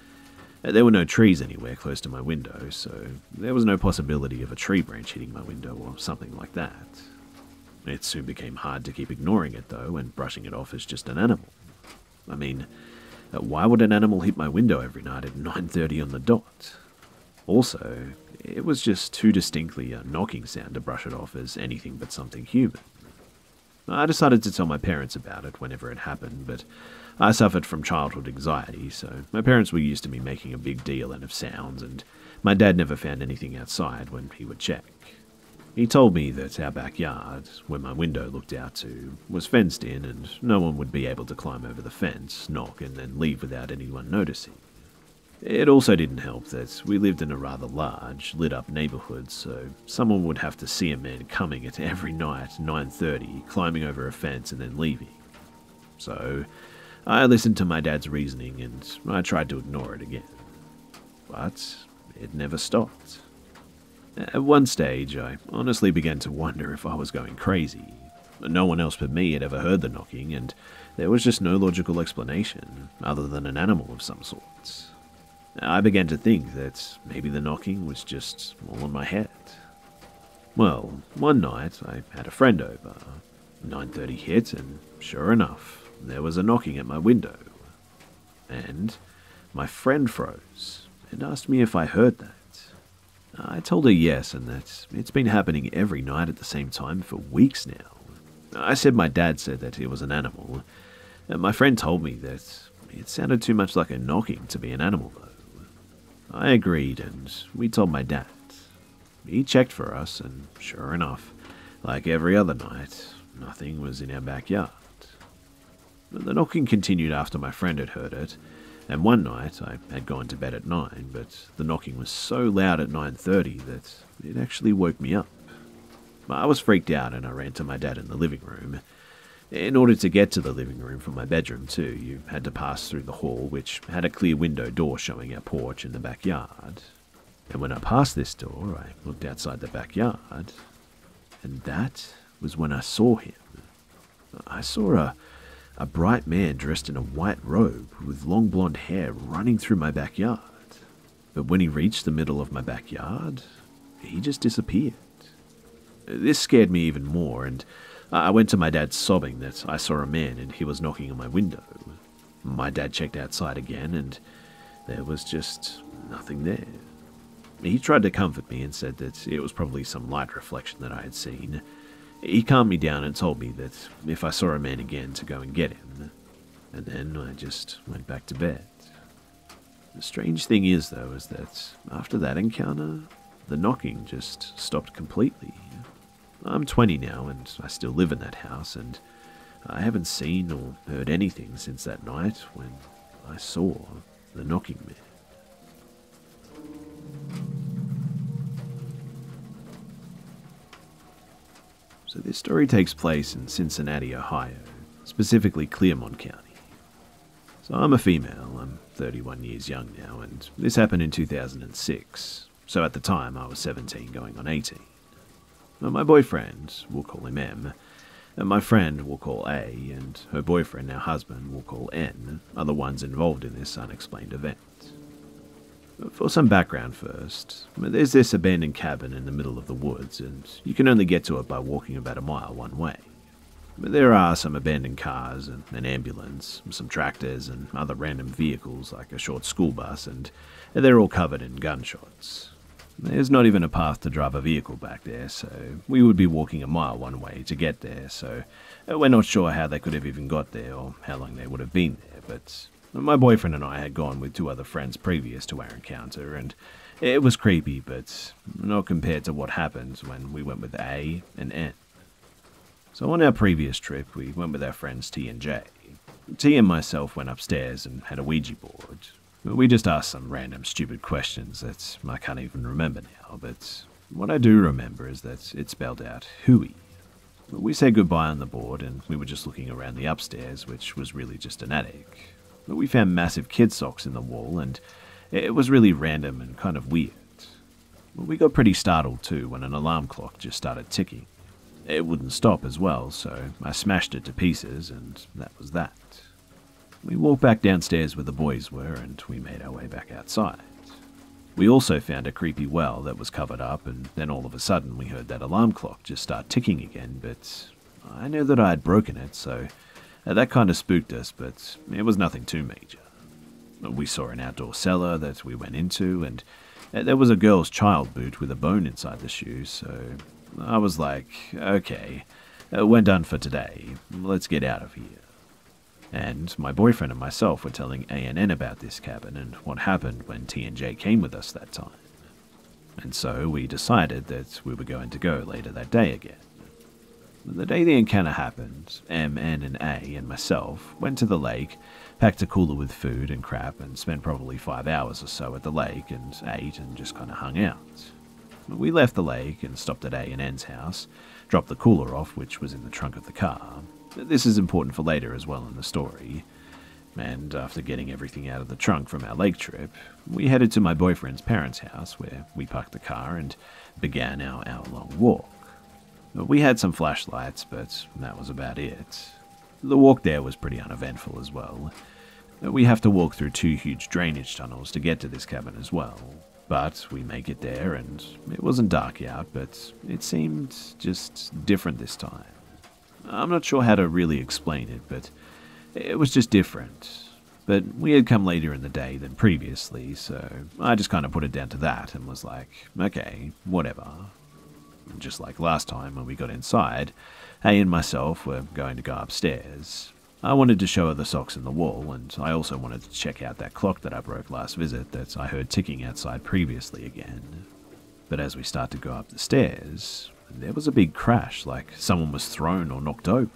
Uh, there were no trees anywhere close to my window, so there was no possibility of a tree branch hitting my window or something like that. It soon became hard to keep ignoring it, though, and brushing it off as just an animal. I mean, uh, why would an animal hit my window every night at 9.30 on the dot? Also, it was just too distinctly a knocking sound to brush it off as anything but something human. I decided to tell my parents about it whenever it happened, but I suffered from childhood anxiety, so my parents were used to me making a big deal out of sounds, and my dad never found anything outside when he would check. He told me that our backyard, where my window looked out to, was fenced in and no one would be able to climb over the fence, knock, and then leave without anyone noticing. It also didn't help that we lived in a rather large, lit up neighbourhood, so someone would have to see a man coming at every night, 9.30, climbing over a fence and then leaving. So, I listened to my dad's reasoning and I tried to ignore it again. But it never stopped. At one stage, I honestly began to wonder if I was going crazy. No one else but me had ever heard the knocking, and there was just no logical explanation, other than an animal of some sort. I began to think that maybe the knocking was just all in my head. Well, one night I had a friend over. 9.30 hit, and sure enough, there was a knocking at my window. And my friend froze and asked me if I heard that. I told her yes, and that it's been happening every night at the same time for weeks now. I said my dad said that it was an animal. And my friend told me that it sounded too much like a knocking to be an animal, though. I agreed, and we told my dad. He checked for us, and sure enough, like every other night, nothing was in our backyard. The knocking continued after my friend had heard it, and one night I had gone to bed at 9, but the knocking was so loud at 9:30 that it actually woke me up. I was freaked out and I ran to my dad in the living room. In order to get to the living room from my bedroom too, you had to pass through the hall which had a clear window door showing our porch in the backyard. And when I passed this door, I looked outside the backyard, and that was when I saw him. I saw a a bright man dressed in a white robe with long blonde hair running through my backyard. But when he reached the middle of my backyard, he just disappeared. This scared me even more, and I went to my dad sobbing that I saw a man and he was knocking on my window. My dad checked outside again, and there was just nothing there. He tried to comfort me and said that it was probably some light reflection that I had seen, he calmed me down and told me that if I saw a man again to go and get him, and then I just went back to bed. The strange thing is, though, is that after that encounter, the knocking just stopped completely. I'm 20 now and I still live in that house, and I haven't seen or heard anything since that night when I saw the knocking man. So, this story takes place in Cincinnati, Ohio, specifically Clermont County. So, I'm a female, I'm 31 years young now, and this happened in 2006. So, at the time, I was 17 going on 18. My boyfriend, we'll call him M, and my friend we'll call A, and her boyfriend, now husband, we'll call N, are the ones involved in this unexplained event. For some background first, there's this abandoned cabin in the middle of the woods, and you can only get to it by walking about a mile one way. There are some abandoned cars and an ambulance, some tractors, and other random vehicles like a short school bus, and they're all covered in gunshots. There's not even a path to drive a vehicle back there, so we would be walking a mile one way to get there, so we're not sure how they could have even got there or how long they would have been there, but my boyfriend and I had gone with two other friends previous to our encounter, and it was creepy, but not compared to what happened when we went with A and N. So on our previous trip, we went with our friends T and J. T and myself went upstairs and had a Ouija board. We just asked some random stupid questions that I can't even remember now, but what I do remember is that it spelled out Huey. We said goodbye on the board and we were just looking around the upstairs, which was really just an attic. But we found massive kid socks in the wall, and it was really random and kind of weird. We got pretty startled too when an alarm clock just started ticking. It wouldn't stop as well, so I smashed it to pieces, and that was that. We walked back downstairs where the boys were, and we made our way back outside. We also found a creepy well that was covered up, and then all of a sudden we heard that alarm clock just start ticking again, but I knew that I had broken it, so that kind of spooked us, but it was nothing too major. We saw an outdoor cellar that we went into, and uh, there was a girl's child boot with a bone inside the shoe, so I was like, okay, uh, we're done for today. Let's get out of here. And my boyfriend and myself were telling A&N about this cabin and what happened when T and J came with us that time. And so we decided that we were going to go later that day again. The day the encounter happened, M, N, and A and myself went to the lake, packed a cooler with food and crap, and spent probably five hours or so at the lake and ate and just kind of hung out. We left the lake and stopped at A and N's house, dropped the cooler off, which was in the trunk of the car. This is important for later as well in the story. And after getting everything out of the trunk from our lake trip, we headed to my boyfriend's parents' house where we parked the car and began our hour long walk. We had some flashlights, but that was about it. The walk there was pretty uneventful as well. We have to walk through two huge drainage tunnels to get to this cabin as well. But we make it there, and it wasn't dark out, but it seemed just different this time. I'm not sure how to really explain it, but it was just different. But we had come later in the day than previously, so I just kind of put it down to that and was like, okay, whatever. Just like last time when we got inside, A and myself were going to go upstairs. I wanted to show her the socks in the wall, and I also wanted to check out that clock that I broke last visit that I heard ticking outside previously again. But as we start to go up the stairs, there was a big crash, like someone was thrown or knocked over.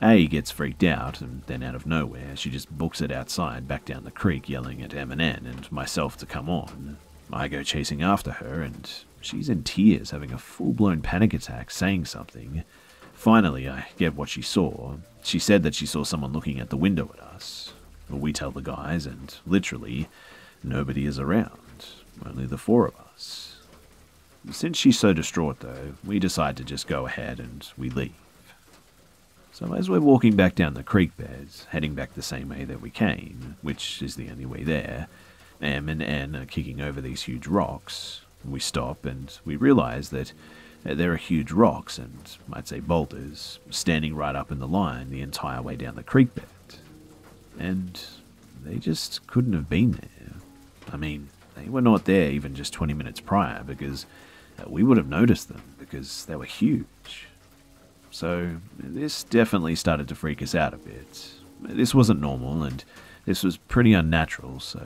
A gets freaked out, and then out of nowhere, she just books it outside back down the creek, yelling at M and N and myself to come on. I go chasing after her, and She's in tears, having a full blown panic attack, saying something. Finally, I get what she saw. She said that she saw someone looking at the window at us. We tell the guys, and literally, nobody is around. Only the four of us. Since she's so distraught, though, we decide to just go ahead and we leave. So, as we're walking back down the creek beds, heading back the same way that we came, which is the only way there, M and N are kicking over these huge rocks, we stop and we realize that uh, there are huge rocks and, I'd say, boulders standing right up in the line the entire way down the creek bed. And they just couldn't have been there. I mean, they were not there even just 20 minutes prior because uh, we would have noticed them because they were huge. So this definitely started to freak us out a bit. This wasn't normal and this was pretty unnatural, so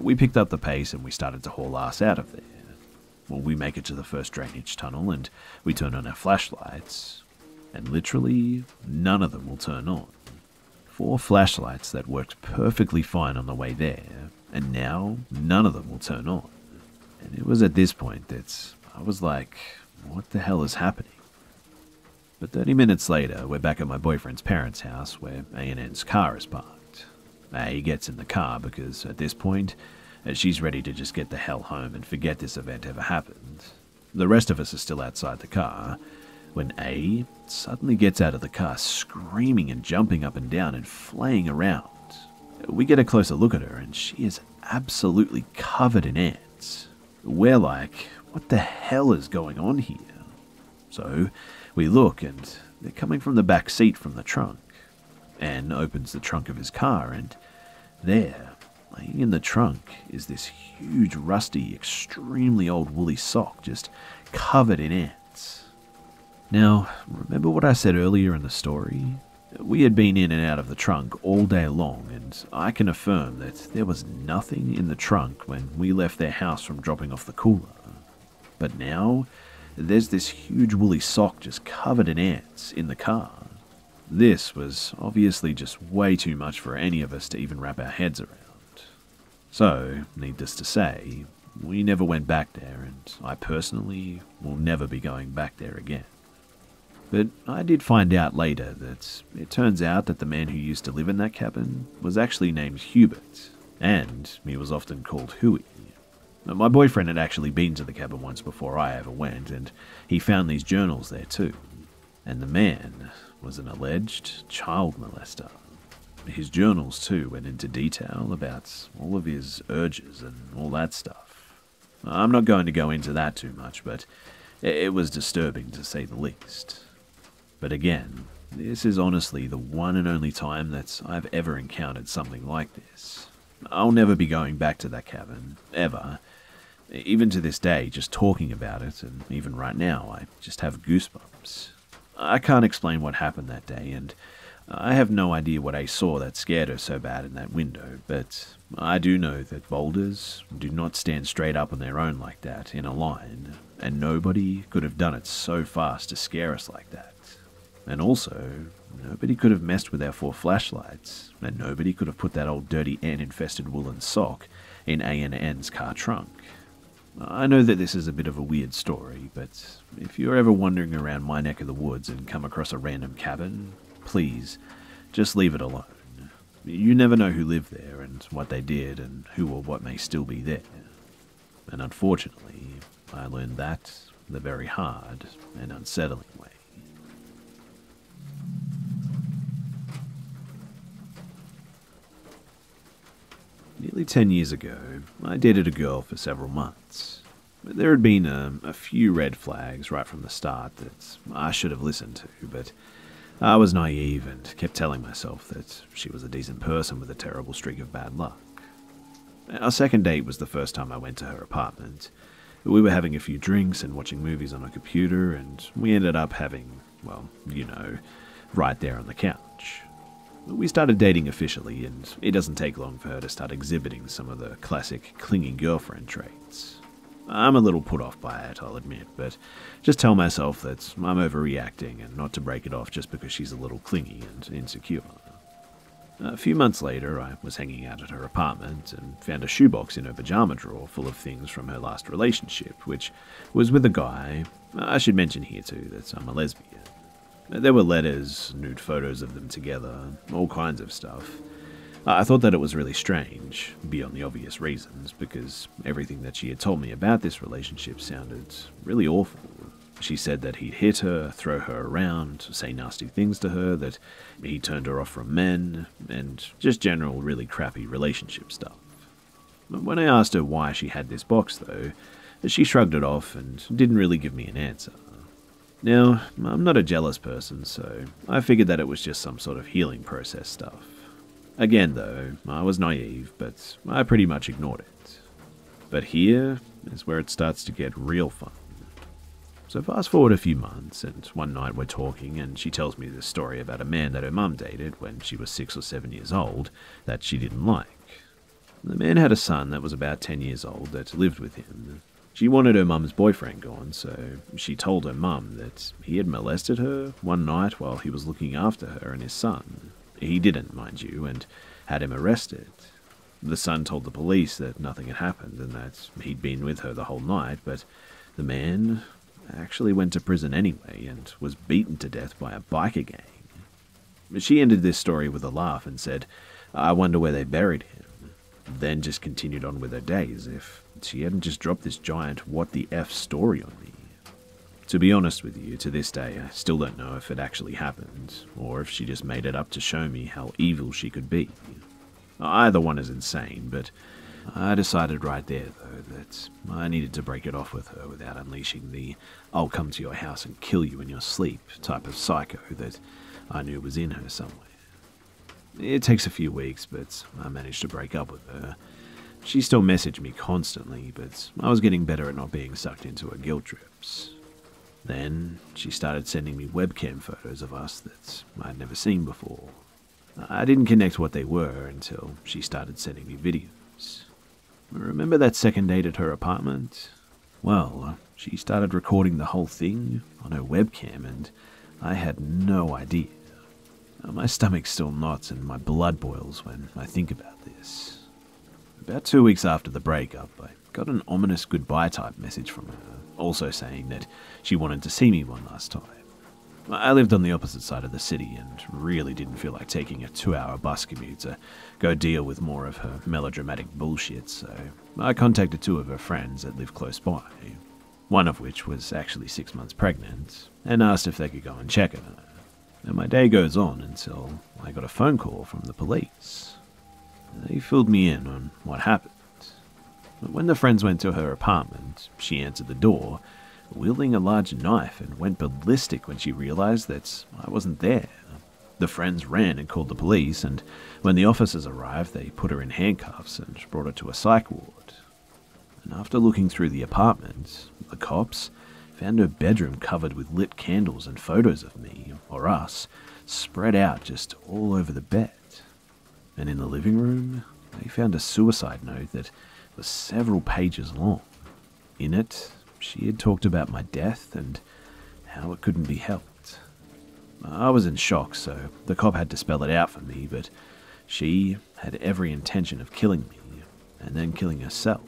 we picked up the pace and we started to haul ass out of there. Well, we make it to the first drainage tunnel and we turn on our flashlights, and literally none of them will turn on. Four flashlights that worked perfectly fine on the way there, and now none of them will turn on. And it was at this point that I was like, what the hell is happening? But 30 minutes later, we're back at my boyfriend's parents' house where A&N's car is parked. Ah, A gets in the car because at this point, she's ready to just get the hell home and forget this event ever happened. The rest of us are still outside the car when A suddenly gets out of the car screaming and jumping up and down and flaying around. We get a closer look at her and she is absolutely covered in ants. We're like, what the hell is going on here? So we look and they're coming from the back seat from the trunk. N opens the trunk of his car and there, laying in the trunk, is this huge, rusty, extremely old woolly sock just covered in ants. Now, remember what I said earlier in the story? We had been in and out of the trunk all day long, and I can affirm that there was nothing in the trunk when we left their house from dropping off the cooler. But now, there's this huge woolly sock just covered in ants in the car. This was obviously just way too much for any of us to even wrap our heads around. So, needless to say, we never went back there, and I personally will never be going back there again. But I did find out later that it turns out that the man who used to live in that cabin was actually named Hubert, and he was often called Huey. My boyfriend had actually been to the cabin once before I ever went, and he found these journals there too. And the man was an alleged child molester. His journals, too, went into detail about all of his urges and all that stuff. I'm not going to go into that too much, but it was disturbing to say the least. But again, this is honestly the one and only time that I've ever encountered something like this. I'll never be going back to that cabin, ever, even to this day, just talking about it, and even right now, I just have goosebumps. I can't explain what happened that day, and I have no idea what I saw that scared her so bad in that window, but I do know that boulders do not stand straight up on their own like that, in a line, and nobody could have done it so fast to scare us like that. And also, nobody could have messed with our four flashlights, and nobody could have put that old dirty ant-infested woolen sock in A&N's car trunk. I know that this is a bit of a weird story, but if you're ever wandering around my neck of the woods and come across a random cabin, please just leave it alone. You never know who lived there and what they did and who or what may still be there. And unfortunately, I learned that the very hard and unsettling way. Nearly 10 years ago, I dated a girl for several months. There had been a, a, few red flags right from the start that I should have listened to, but I was naive and kept telling myself that she was a decent person with a terrible streak of bad luck. Our second date was the first time I went to her apartment. We were having a few drinks and watching movies on a computer, and we ended up having, well, you know, right there on the couch. We started dating officially, and it doesn't take long for her to start exhibiting some of the classic clingy girlfriend traits. I'm a little put off by it, I'll admit, but just tell myself that I'm overreacting and not to break it off just because she's a little clingy and insecure. A few months later, I was hanging out at her apartment and found a shoebox in her pajama drawer full of things from her last relationship, which was with a guy. I should mention here too that I'm a lesbian. There were letters, nude photos of them together, all kinds of stuff. I thought that it was really strange, beyond the obvious reasons, because everything that she had told me about this relationship sounded really awful. She said that he'd hit her, throw her around, say nasty things to her, that he turned her off from men, and just general really crappy relationship stuff. When I asked her why she had this box, though, she shrugged it off and didn't really give me an answer. Now, I'm not a jealous person, so I figured that it was just some sort of healing process stuff. Again, though, I was naive, but I pretty much ignored it. But here is where it starts to get real fun. So fast forward a few months, and one night we're talking, and she tells me this story about a man that her mum dated when she was six or seven years old that she didn't like. The man had a son that was about ten years old that lived with him. She wanted her mum's boyfriend gone, so she told her mum that he had molested her one night while he was looking after her and his son. He didn't, mind you, and had him arrested. The son told the police that nothing had happened and that he'd been with her the whole night, but the man actually went to prison anyway and was beaten to death by a biker gang. She ended this story with a laugh and said, I wonder where they buried him. Then just continued on with her days if she hadn't just dropped this giant what the F story on me. To be honest with you, to this day, I still don't know if it actually happened, or if she just made it up to show me how evil she could be. Either one is insane, but I decided right there, though, that I needed to break it off with her without unleashing the I'll come to your house and kill you in your sleep type of psycho that I knew was in her somewhere. It takes a few weeks, but I managed to break up with her. She still messaged me constantly, but I was getting better at not being sucked into her guilt trips. Then she started sending me webcam photos of us that I'd never seen before. I didn't connect what they were until she started sending me videos. Remember that second date at her apartment? Well, she started recording the whole thing on her webcam, and I had no idea. My stomach still knots and my blood boils when I think about this. About two weeks after the breakup, I got an ominous goodbye type message from her, also saying that she wanted to see me one last time. I lived on the opposite side of the city and really didn't feel like taking a two hour bus commute to go deal with more of her melodramatic bullshit, so I contacted two of her friends that live close by, one of which was actually six months pregnant, and asked if they could go and check on her. And my day goes on until I got a phone call from the police. They filled me in on what happened. When the friends went to her apartment, she answered the door, wielding a large knife, and went ballistic when she realized that I wasn't there. The friends ran and called the police, and when the officers arrived, they put her in handcuffs and brought her to a psych ward. And after looking through the apartment, the cops found her bedroom covered with lit candles and photos of me, or us, spread out just all over the bed. And in the living room, they found a suicide note that was several pages long. In it, she had talked about my death and how it couldn't be helped. I was in shock, so the cop had to spell it out for me, but she had every intention of killing me, and then killing herself.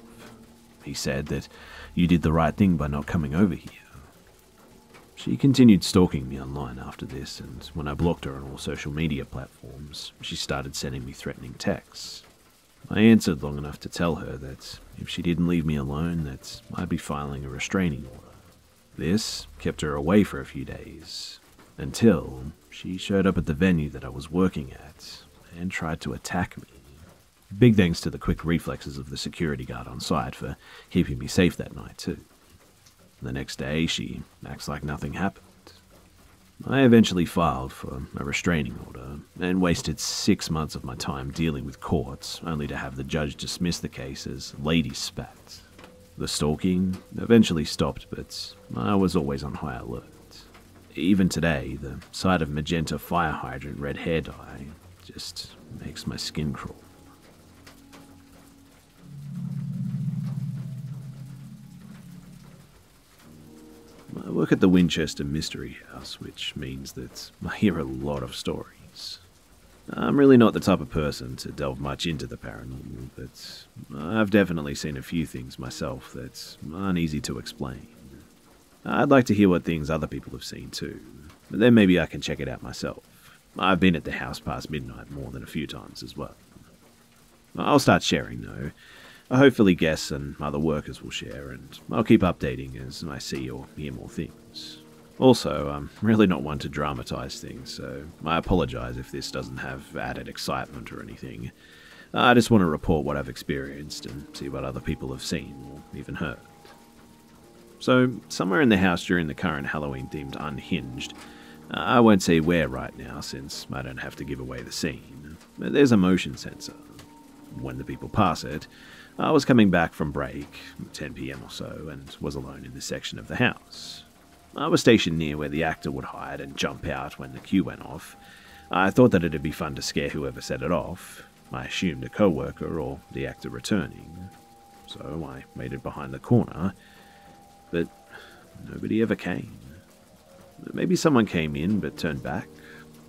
He said that you did the right thing by not coming over here. She continued stalking me online after this, and when I blocked her on all social media platforms, she started sending me threatening texts. I answered long enough to tell her that if she didn't leave me alone, that I'd be filing a restraining order. This kept her away for a few days, until she showed up at the venue that I was working at and tried to attack me. Big thanks to the quick reflexes of the security guard on site for keeping me safe that night, too. The next day, she acts like nothing happened. I eventually filed for a restraining order and wasted six months of my time dealing with courts, only to have the judge dismiss the case as lady spat. The stalking eventually stopped, but I was always on high alert. Even today, the sight of magenta fire hydrant red hair dye just makes my skin crawl. I work at the Winchester Mystery House, which means that I hear a lot of stories. I'm really not the type of person to delve much into the paranormal, but I've definitely seen a few things myself that aren't easy to explain. I'd like to hear what things other people have seen too, but then maybe I can check it out myself. I've been at the house past midnight more than a few times as well. I'll start sharing though, Hopefully, guests and other workers will share, and I'll keep updating as I see or hear more things. Also, I'm really not one to dramatise things, so I apologise if this doesn't have added excitement or anything. I just want to report what I've experienced and see what other people have seen or even heard. So, somewhere in the house during the current Halloween themed Unhinged, I won't say where right now since I don't have to give away the scene, there's a motion sensor. When the people pass it, I was coming back from break, 10 pm or so, and was alone in this section of the house. I was stationed near where the actor would hide and jump out when the cue went off. I thought that it'd be fun to scare whoever set it off. I assumed a co worker or the actor returning. so I waited behind the corner, but nobody ever came. Maybe someone came in but turned back.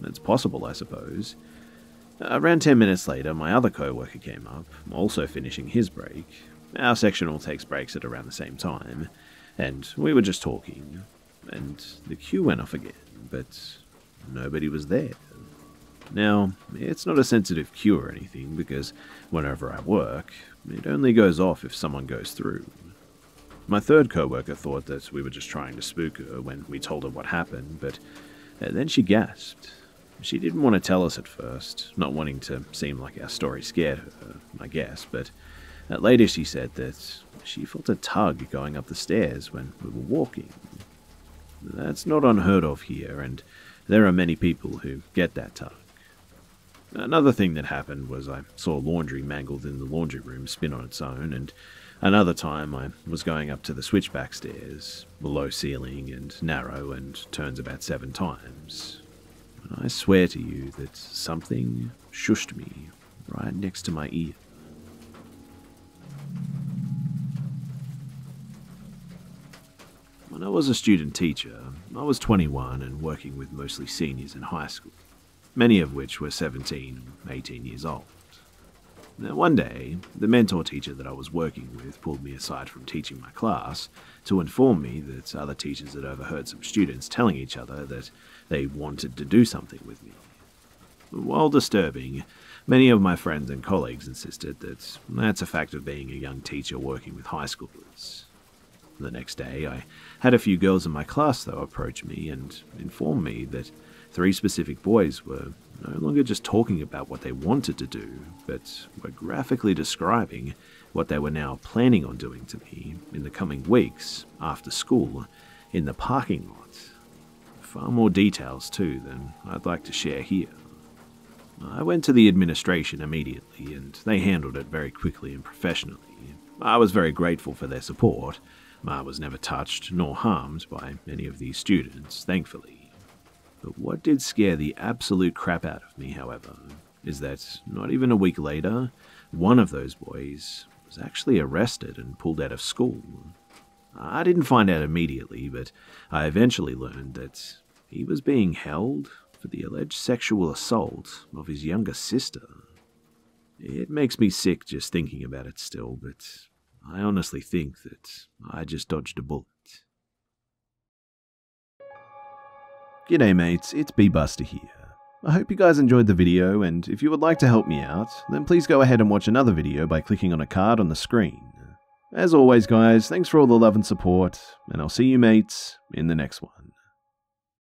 It's possible, I suppose. Around 10 minutes later, my other co worker came up, also finishing his break. Our section all takes breaks at around the same time, and we were just talking. And the cue went off again, but nobody was there. Now, it's not a sensitive cue or anything, because whenever I work, it only goes off if someone goes through. My third co-worker thought that we were just trying to spook her when we told her what happened, but uh, then she gasped. She didn't want to tell us at first, not wanting to seem like our story scared her, I guess, but later she said that she felt a tug going up the stairs when we were walking. That's not unheard of here, and there are many people who get that tug. Another thing that happened was I saw laundry mangled in the laundry room spin on its own, and another time I was going up to the switchback stairs, low ceiling and narrow, and turns about seven times. I swear to you that something shushed me right next to my ear. When I was a student teacher, I was 21 and working with mostly seniors in high school many of which were 17 and 18 years old. One day, the mentor teacher that I was working with pulled me aside from teaching my class to inform me that other teachers had overheard some students telling each other that they wanted to do something with me. While disturbing, many of my friends and colleagues insisted that that's a fact of being a young teacher working with high schoolers. The next day, I had a few girls in my class, though, approach me and inform me that Three specific boys were no longer just talking about what they wanted to do, but were graphically describing what they were now planning on doing to me in the coming weeks after school in the parking lot. Far more details, too, than I'd like to share here. I went to the administration immediately, and they handled it very quickly and professionally. I was very grateful for their support. I was never touched nor harmed by any of these students, thankfully. But what did scare the absolute crap out of me, however, is that not even a week later, one of those boys was actually arrested and pulled out of school. I didn't find out immediately, but I eventually learned that he was being held for the alleged sexual assault of his younger sister. It makes me sick just thinking about it still, but I honestly think that I just dodged a bullet. G'day mates, it's Be. Busta here. I hope you guys enjoyed the video, and if you would like to help me out, then please go ahead and watch another video by clicking on a card on the screen. As always guys, thanks for all the love and support, and I'll see you mates in the next one.